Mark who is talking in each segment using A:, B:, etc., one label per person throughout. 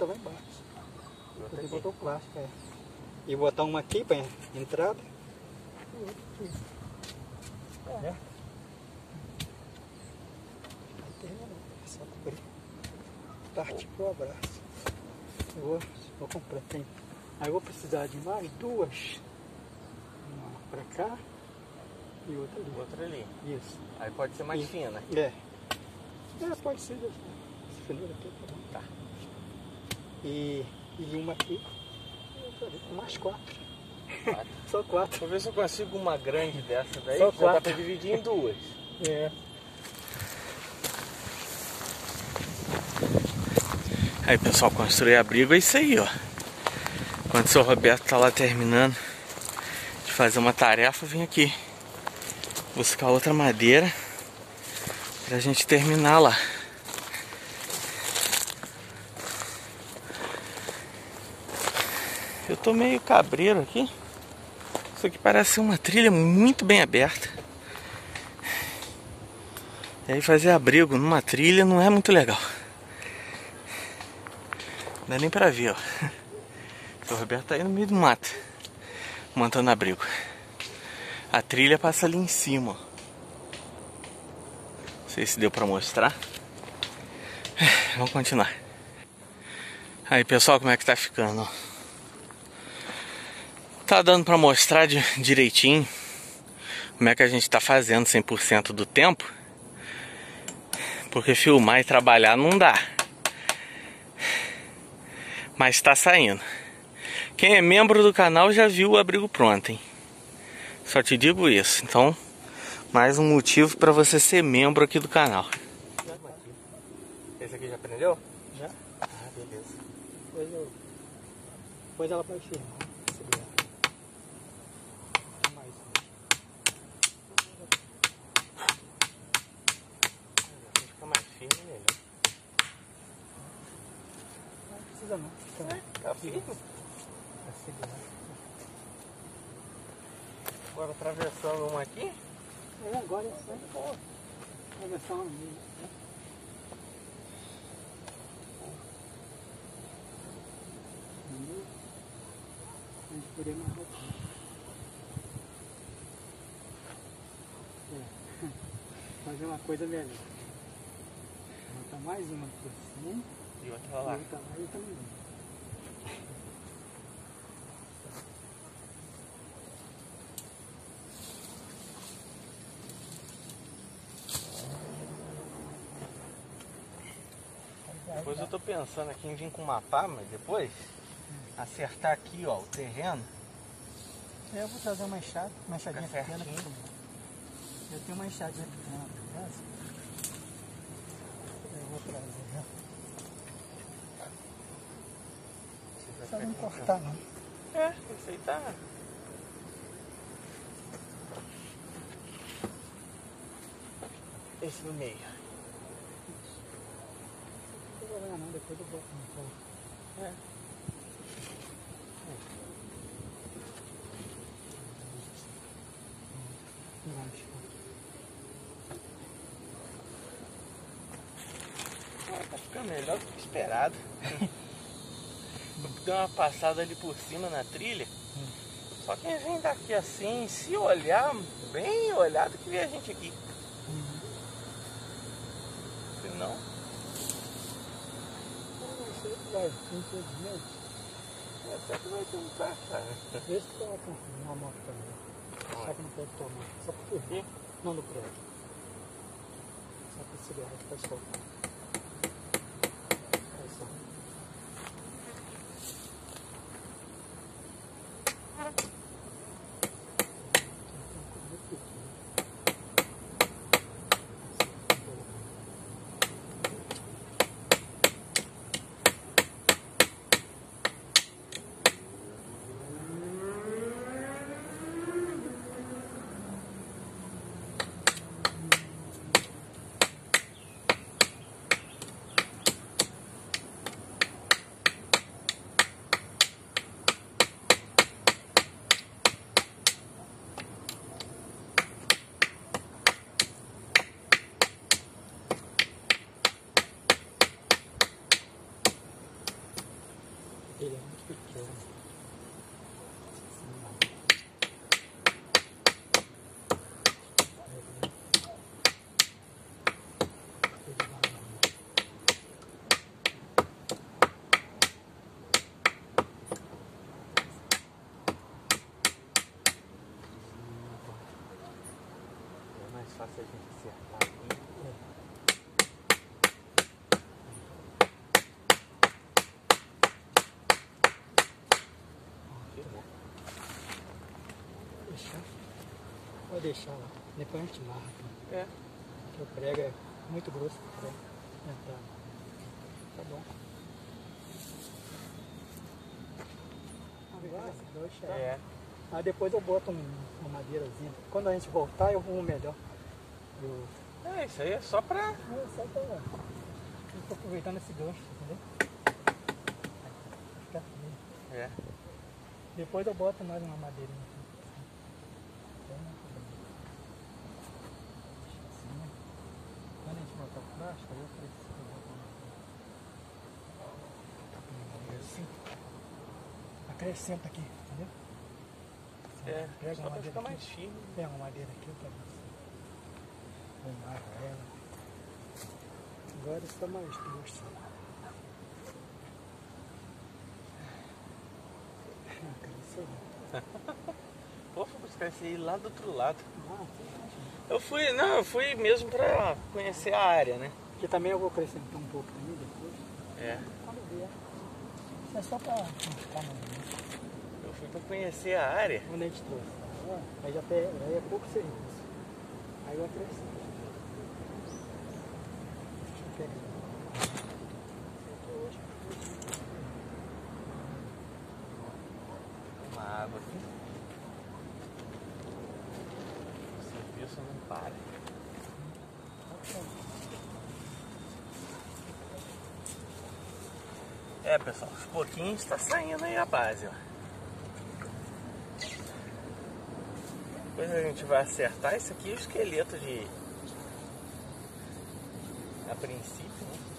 A: outra lá embaixo.
B: E
A: Ele
B: aqui.
A: botou plástico, é. E botar uma aqui pra entrada. E outra aqui. É. É só cobrir. Partir pro abraço. Eu vou, vou comprar. Tem. Aí eu vou precisar de mais duas. Uma pra cá e outra ali.
B: Outra ali.
A: Isso.
B: Aí pode ser mais
A: E-
B: fina.
A: É. É, pode ser. Essa fileira aqui tá bom.
B: Tá.
A: E, e uma aqui. Mais quatro.
B: Quatro.
A: Só quatro.
B: Vou ver se eu consigo uma grande dessa daí.
A: Só
B: já dá
A: quatro.
B: pra dividir em duas.
A: É.
B: Aí pessoal, construir abrigo é isso aí, ó. Quando o seu Roberto tá lá terminando de fazer uma tarefa, vem aqui buscar outra madeira pra gente terminar lá. Tô meio cabreiro aqui. Isso aqui parece uma trilha muito bem aberta. E aí fazer abrigo numa trilha não é muito legal. Não dá nem pra ver, ó. O Roberto tá aí no meio do mato. Montando abrigo. A trilha passa ali em cima, ó. Não sei se deu pra mostrar. Vamos continuar. Aí, pessoal, como é que tá ficando. Tá dando pra mostrar de- direitinho como é que a gente tá fazendo 100% do tempo. Porque filmar e trabalhar não dá. Mas tá saindo. Quem é membro do canal já viu o abrigo pronto, hein? Só te digo isso. Então, mais um motivo para você ser membro aqui do canal. Esse aqui já aprendeu?
A: Já.
B: Ah, beleza.
A: Depois eu. Depois ela vai firmar. segurar. Mais um. Não precisa não. Fica
B: Tá firme? Agora atravessando uma aqui.
A: É, agora é só. Pô. Atravessar uma meia. né? Entendeu? A gente poderia mais aqui. É. Fazer uma coisa melhor. Mais uma aqui assim.
B: E outra
A: E
B: lá.
A: outra lá e ali.
B: Depois eu tô pensando aqui em vir com uma pá, mas depois acertar aqui, ó, o terreno.
A: É, Eu vou trazer uma enxada, uma enxadinha pequena. Eu tenho uma enxadinha pequena pra casa. Eu vou trazer. né? Só não cortar não.
B: É, esse aí tá. Esse no meio.
A: Não tem problema não, depois eu boto no colo.
B: É. Tá ficando melhor do que esperado. Deu uma passada ali por cima na trilha. Só quem vem daqui assim, se olhar bem olhado que vê a gente aqui. Se não,
A: vai,
B: até que vai tentar, cara.
A: Vê se coloca uma moto também. Só que não pode tomar. Só porque
B: Aqui?
A: não do prédio. Só que tá solto. Vai. Ele é Pode deixar lá. Depois a gente marca.
B: É.
A: Porque o prego é muito grosso para entrar. Tá bom. Chaves.
B: É.
A: Aí depois eu boto um, uma madeirazinha. Quando a gente voltar, eu arrumo melhor. Eu,
B: É, isso aí é só pra.
A: eu só tô, eu tô aproveitando esse gancho, entendeu? Fica assim.
B: É.
A: Depois eu boto mais uma madeirinha aqui. Então, não tem problema. Assim, né? Quando a gente botar o plástico, aí eu preciso assim. Acrescenta aqui, entendeu?
B: É.
A: Pega uma madeira
B: ficar
A: aqui.
B: mais firme.
A: Pega uma madeira aqui, eu pego assim. Amarra ela. Agora está mais grosso. Cara, isso aí.
B: Pô, fui buscar esse aí lá do outro lado.
A: Ah,
B: Eu fui, não, eu fui mesmo pra conhecer a área, né?
A: Aqui também eu vou acrescentar um pouco também depois.
B: É.
A: Isso é só para não ficar no
B: Eu fui pra conhecer a área.
A: Quando a gente trouxe. Ah, Aí já pe- aí é pouco serviço. Aí eu acrescento. Deixa eu pegar.
B: Uma água aqui. O serviço não para. É, pessoal, aos pouquinhos está saindo aí a base, ó. Depois a gente vai acertar. Isso aqui o esqueleto de. A princípio, né?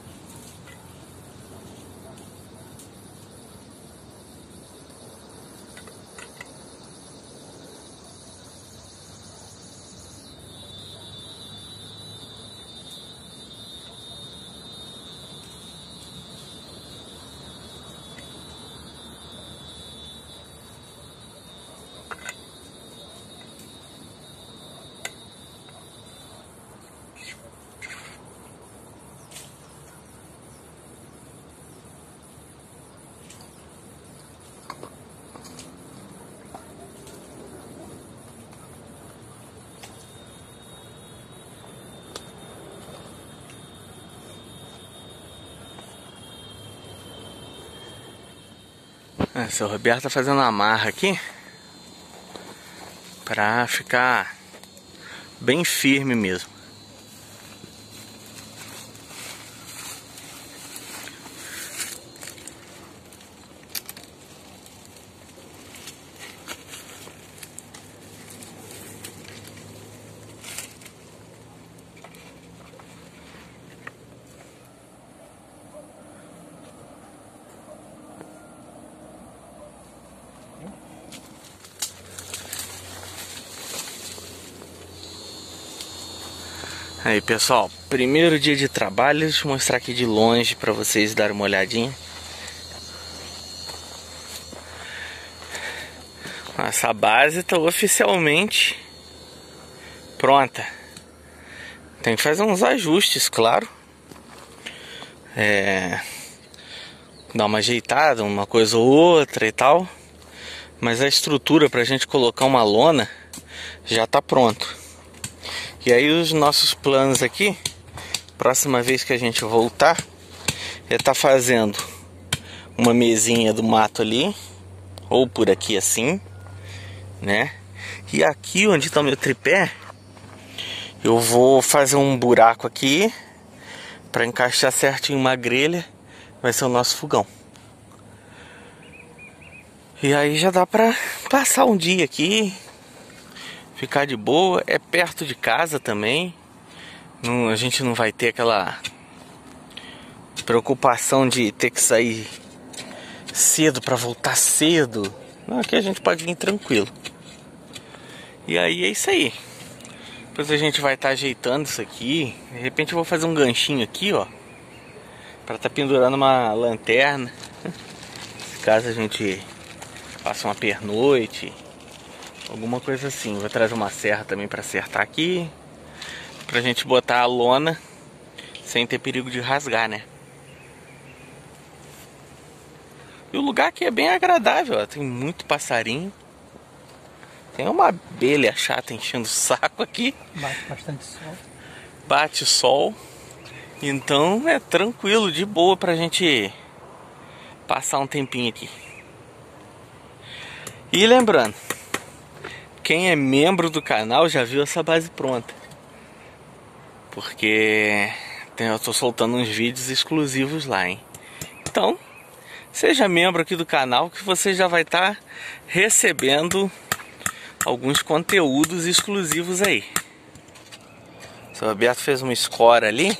B: Ah, seu Roberto tá fazendo uma amarra aqui pra ficar bem firme mesmo. Aí pessoal, primeiro dia de trabalho, deixa eu mostrar aqui de longe para vocês darem uma olhadinha. Essa base está oficialmente pronta. Tem que fazer uns ajustes, claro. É, dar uma ajeitada, uma coisa ou outra e tal. Mas a estrutura para a gente colocar uma lona já está pronto. E aí os nossos planos aqui, próxima vez que a gente voltar, é tá fazendo uma mesinha do mato ali, ou por aqui assim, né? E aqui onde está o meu tripé, eu vou fazer um buraco aqui para encaixar certinho uma grelha, vai ser o nosso fogão. E aí já dá para passar um dia aqui, ficar de boa. É perto de casa também. Não, a gente não vai ter aquela preocupação de ter que sair cedo para voltar cedo. Não, aqui a gente pode vir tranquilo. E aí é isso aí. Depois a gente vai estar tá ajeitando isso aqui. De repente eu vou fazer um ganchinho aqui, ó. Para estar tá pendurando uma lanterna. Caso a gente faça uma pernoite. Alguma coisa assim. Vou trazer uma serra também para acertar aqui. Pra gente botar a lona sem ter perigo de rasgar, né? E o lugar aqui é bem agradável, ó. tem muito passarinho. Tem uma abelha chata enchendo o saco aqui.
A: Bate bastante sol.
B: Bate sol. Então é tranquilo, de boa pra gente passar um tempinho aqui. E lembrando, quem é membro do canal já viu essa base pronta. Porque eu tô soltando uns vídeos exclusivos lá, hein? Então, seja membro aqui do canal que você já vai estar tá recebendo alguns conteúdos exclusivos aí. O seu Roberto fez uma escora ali,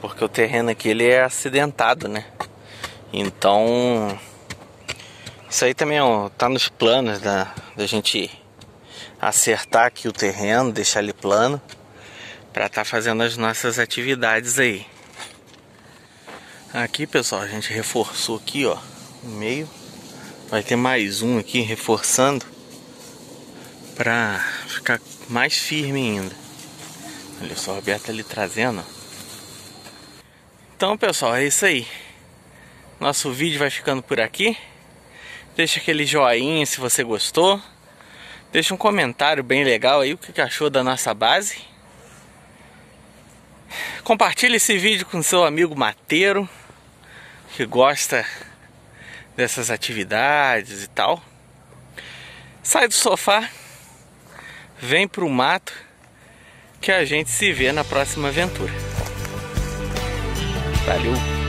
B: porque o terreno aqui ele é acidentado, né? Então, isso aí também ó, tá nos planos da, da gente acertar aqui o terreno, deixar ele plano, para estar tá fazendo as nossas atividades aí. Aqui, pessoal, a gente reforçou aqui, ó, no meio. Vai ter mais um aqui reforçando para ficar mais firme ainda. Olha só, o Roberto ali trazendo. Então, pessoal, é isso aí. Nosso vídeo vai ficando por aqui. Deixa aquele joinha se você gostou. Deixa um comentário bem legal aí o que achou da nossa base. Compartilhe esse vídeo com seu amigo mateiro que gosta dessas atividades e tal. Sai do sofá, vem pro mato que a gente se vê na próxima aventura. Valeu!